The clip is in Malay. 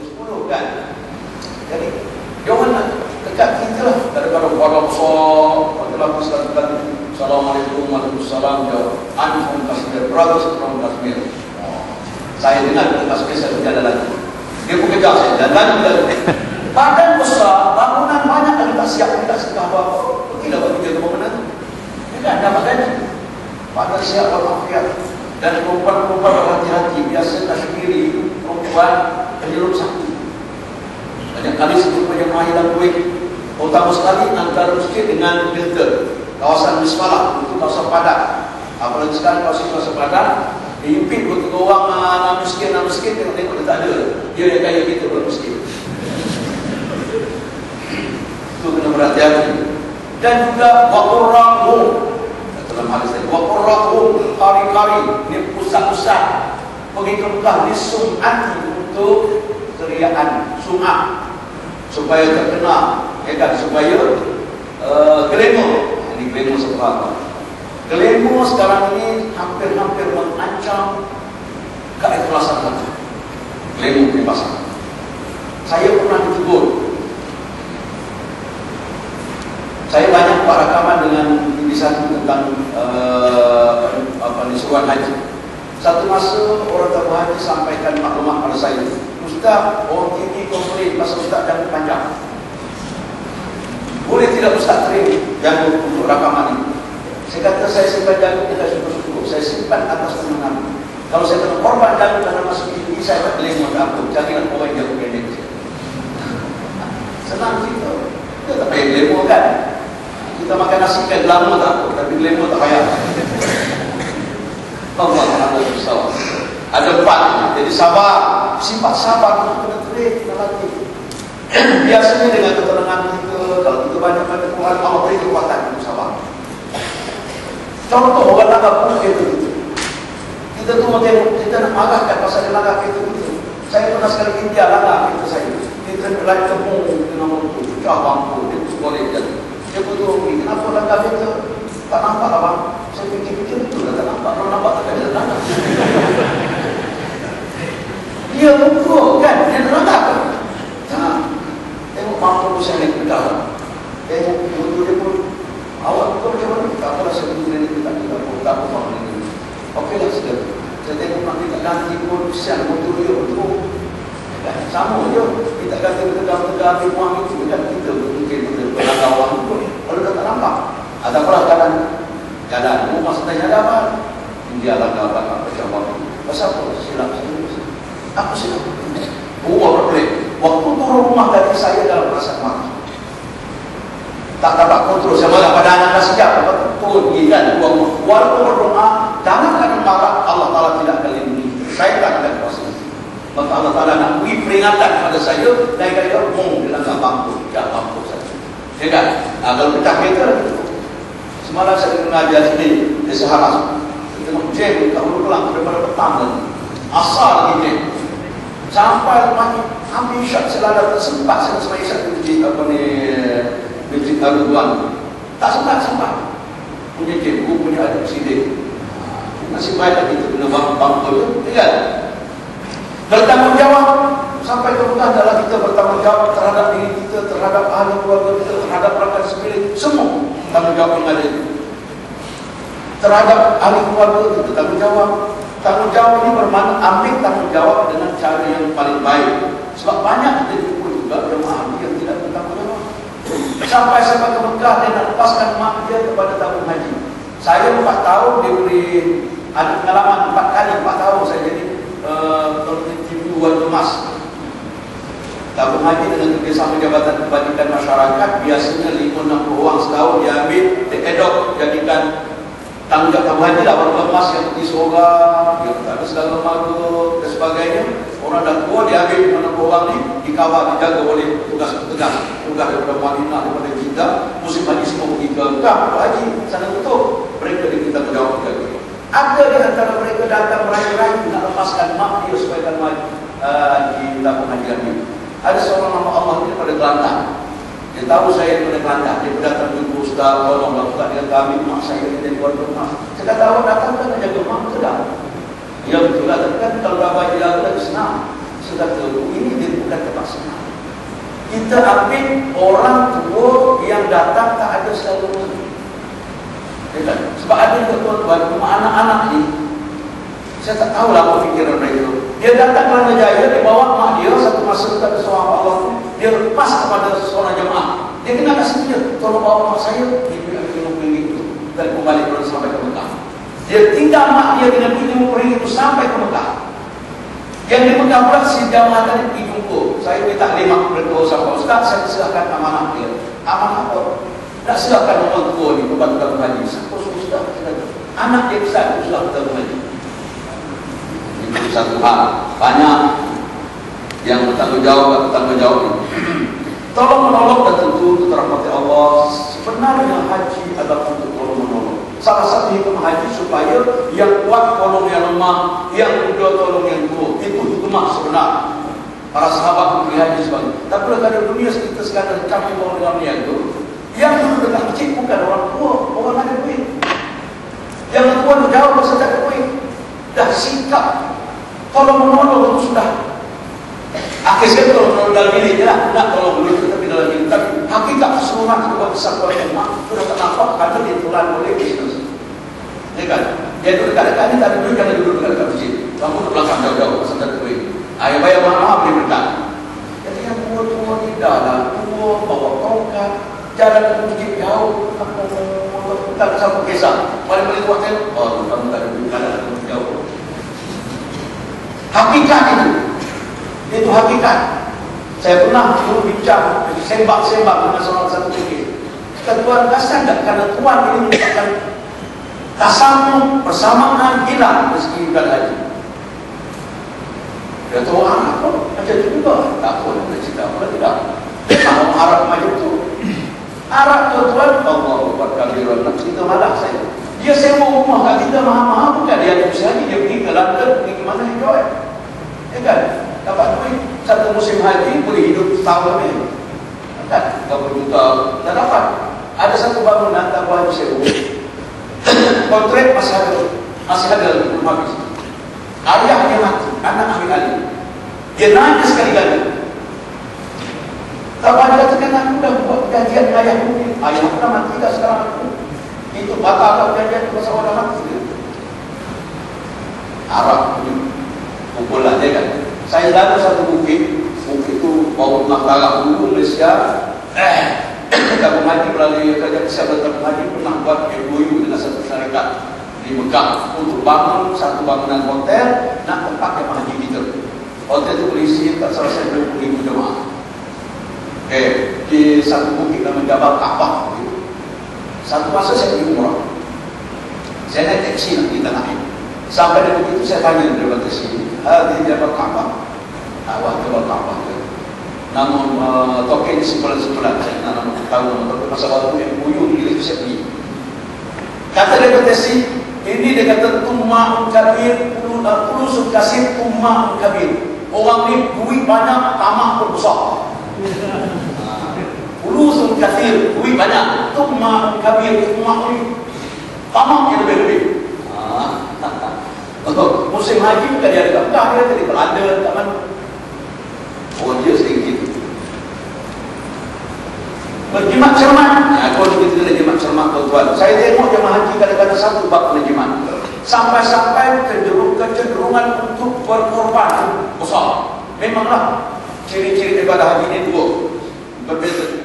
10 kan? Jadi jangan nak dekat kita lah. Daripada pada besar adalah sekali Assalamualaikum warahmatullahi wabarakatuh I'm from Kashmir brothers from Kashmir. Oh. saya dengar dari Kashmir saya berjalan lagi dia pun kejar saya jalan lagi badan besar bangunan banyak yang tak siap kita suka apa pergilah bagi dia ke mana tu dia kan dapat gaji. Badan siap dan perempuan-perempuan berhati-hati biasa Kashmiri perempuan penyeluruh sakit. Banyak kali sebelum penyemah hilang kuih. Utama sekali antara masjid dengan filter Kawasan Mismalah Itu kawasan padat. Apalagi sekarang kawasan kawasan padat Diimpit untuk orang nak miskin, nak miskin Tengok-tengok dia tak ada. Dia yang kaya kita belum miskin Itu kena berhati-hati. Dan juga Waqurrahu Dalam hadis tadi Waqurrahu Kari-kari Ini pusat-pusat. Pergi ke Mekah Ini sum'ati untuk Teriakan Sum'at supaya terkenal. Ya kan supaya uh, glamour. Ini glamour sebab glamour sekarang ini hampir-hampir mengancam keikhlasan hati glamour di pasar saya pernah ditegur. Saya banyak buat rakaman dengan satu tentang uh, apa ni suruhan haji satu masa orang tamu haji sampaikan maklumat pada saya Ustaz, orang TV komplain pasal Ustaz dan panjang. Boleh tidak Ustaz terima jagung untuk rakaman ini? Saya kata saya simpan jagung kita cukup-cukup. Saya simpan atas teman Kalau saya kena korban jagung dalam masuk ini, saya akan beli modal aku. Jangan orang jagung pendek. Senang kita. Kita tak payah lemo kan? Kita makan nasi kan lama tak. Tapi lemo tak payah. Allah. Ada empat. Jadi sabar. Sifat sabar itu kena latih. Biasanya dengan keterangan kita, kalau kita banyak Tuhan, Allah beri kekuatan untuk sabar. Contoh orang nak pun itu. Kita tu macam kita nak marahkan pasal dia langgar itu. Saya pernah sekali India langgar kereta saya. Kita lagi tepung dengan mampu. Cah mampu. Dia boleh jadi. Dia pun tu, kenapa langgar kereta? Tak nampak abang. Saya fikir-fikir betul tak nampak. Kalau nampak tak ada langgar. Dia ukur kan, dia neraka kan? Tak. Tengok mampu saya naik pedal. Tengok motor dia pun. Awak ukur macam mana? Tak apalah saya tunggu ini, tak kita pun. Tak apa mampu ini. Okeylah sudah. Saya tengok nanti tak ganti pun, siang motor dia. Kan? Sama je. Kita kata kita dah tegak ambil uang itu. Kan? Kita mungkin kita pernah kawan pun. Kalau kita tak nampak. Ada pernah jalan. Jalan. Oh, masa tanya ada apa? Dia lah dapat apa macam apa. Pasal apa? Silap saya. Apa sih? Buah berbeli. Waktu turun rumah dari saya dalam perasaan marah. Tak dapat kontrol. Saya marah pada anak sejak. Turun pergi kan. Walaupun berdoa, jangan kami marah. Allah Ta'ala tidak akan lindungi. Saya tak akan kuasa. Maka Allah Ta'ala nak beri peringatan kepada saya. Dan kata, hmm, dia tak mampu. Tak mampu saja. Ya kan? Nah, kalau kereta, semalam saya mengajar sini di Sahara. Kita nak jam, tak perlu pulang daripada petang lagi. Asal lagi jam sampai rumah ambil syak selada tersempat saya semai syak di apa ni masjid Al-Ridwan tak sempat sempat. Punya cikgu punya adik sidik. Nasib baik lagi itu kena bang bangku itu tinggal bertanggung jawab sampai ke adalah kita bertanggung jawab terhadap diri kita terhadap ahli keluarga kita terhadap rakan spirit semua tanggung jawab yang ada. Itu terhadap ahli keluarga kita tanggung jawab Tanggung jawab ini bermakna ambil tanggung jawab dengan cara yang paling baik. Sebab banyak kita jumpa juga yang. Sampai sampai ke Mekah dia nak lepaskan mak dia kepada tabung haji. Saya empat tahun dia beri ada pengalaman empat kali empat tahun saya jadi uh, TV Wan Emas. Tabung haji dengan kerjasama Jabatan Kebajikan Masyarakat biasanya 5-60 orang setahun dia ambil dia edok jadikan tanggungjawab kamu haji lah orang lemas yang pergi seorang yang tak ada segala lembaga dan sebagainya orang dah tua dia ambil mana orang ni dikawal dijaga oleh tugas-tugas tugas daripada Madinah daripada kita. Musim haji semua pergi ke Mekah haji sana betul. Mereka di kita berjawab juga ada di antara mereka datang merayu-rayu nak lepaskan mak dia supaya kan haji uh, di tabung haji lagi ada seorang nama Allah ni pada Kelantan. Dia tahu saya daripada Kelantan. Dia datang jumpa Ustaz tolong lakukan dia kami mak saya ini dari keluarga mak saya kata awak datang kan jaga mak betul tak ya betul lah. Tapi kan kalau rabah dia lagi senang. Saya kata ini dia bukan terpaksa. Kita ambil orang tua yang datang tak ada selalu ya kan? Sebab ada juga tuan-tuan, rumah anak-anak ni saya tak tahu lah apa fikiran mereka. Dia datang ke Lana Jaya, dia bawa mak dia Satu masa ke seorang Allah Dia lepas kepada seorang jemaah. Dia kena kasih dia, tolong bawa mak saya Dia ambil lima puluh itu Dan pulang sampai ke Mekah Dia tinggal mak dia dengan lima puluh itu sampai ke Mekah. Yang di Mekah pula si jemaah tadi jumpa Saya minta lima berdoa sama Ustaz, saya silakan amanah dia. Amanah apa? Tak silakan orang tua ni, beban-beban haji. Siapa suruh Ustaz? Anak dia besar, sudah betul haji. Itu satu hal. Banyak yang bertanggung jawab bertanggung jawab tolong menolong dan tentu terahmati Allah. Sebenarnya haji adalah untuk salah satu hikmah haji supaya yang kuat tolong yang lemah yang muda tolong yang tua itu hikmah sebenar. Para sahabat pergi haji sebagainya tapi kalau dunia kita sekarang kami mau dengan itu yang dulu dekat kecil bukan orang tua orang ada duit. Yang tua jauh masa tak duit. Dah sikap Tolong menolong itu sudah. Akhir sekali tolong dalam ini je lah. Tak tolong dulu tapi dalam ini Tapi hakikat keseluruhan kepada kesatuan yang mak Sudah tak nampak kerana dia tulan oleh bisnes Kan? Dia duduk dekat-dekat ni tak ada duit Kerana duduk dekat-dekat masjid Kamu ke belakang jauh-jauh Pasal tak duit Ayah bayar mahal dia berdekat Jadi yang tua-tua ni dah lah Tua bawa tongkat Jalan ke masjid jauh Tak sampai kisah Paling-paling kuat tengok Oh kamu tak ada duit Kanan jauh Hakikat itu. Itu hakikat. Saya pernah dulu bincang, sembak-sembak dengan seorang satu fikir. Kata Tuhan, kasihan tak? Karena Tuhan ini merupakan tasamu persamaan hilang rezeki dan haji. Dia tahu anak pun macam itu juga. Tak pun dia cerita apa tidak. Tahu Arab macam itu. Arab tuan-tuan, Allah buat kabiran. Nak cerita malah saya. Dia sewa rumah kat kita mahal-mahal bukan dia ada usaha dia pergi ke London, pergi ke mana dia? Ya kan? Dapat duit satu musim haji boleh hidup setahun lebih. Kan? Berapa juta dah dapat. Ada satu bangunan tak boleh sewa. Masih ada. Belum habis. Ayah dia mati, anak ambil alih. Dia nanya sekali-kali. Tak ada katakan aku dah buat perjanjian dengan ayah aku. Ayah aku dah mati dah sekarang aku. Itu batal perjanjian pasal orang mati. Arab punya kumpulan dia kan. Saya lalu satu bukit, bukit itu bau makalah dulu Malaysia. Eh, kita mengaji melalui kerja kesehatan mengaji pernah buat MOU dengan satu syarikat di Mekah untuk bangun satu bangunan hotel nak tempat yang haji kita. Hotel itu berisi tak saya dua puluh ribu jemaah. Eh, di satu bukit nama Jabal Kaabah. Satu masa saya pergi umrah. Saya naik taksi nak kita naik. Sampai di bukit itu saya tanya dari taksi. Hadi Jabal Kaabah. Awak Jabal Kaabah. Nama uh, token sebulan-sebulan saya nak nama tahu nama masa waktu yang buyung dia itu saya pergi. Kata dia bertesi, ini dia kata tumma kabir puluh puluh sukasir tumma kabir. Orang ni duit banyak, tamak pun besar. Puluh sukasir duit banyak, tumma kabir, tumma ni tamak yang lebih-lebih. Untuk musim haji bukan dia ada Mekah, dia ada di Belanda, kat mana. Oh, dia Berjimat cermat. Ya, kalau kita kena jimat cermat, tuan-tuan. Saya tengok jemaah haji kadang-kadang satu bab kena jimat. Sampai-sampai kecenderungan untuk berkorban besar. Memanglah ciri-ciri ibadah haji ini dua. Berbeza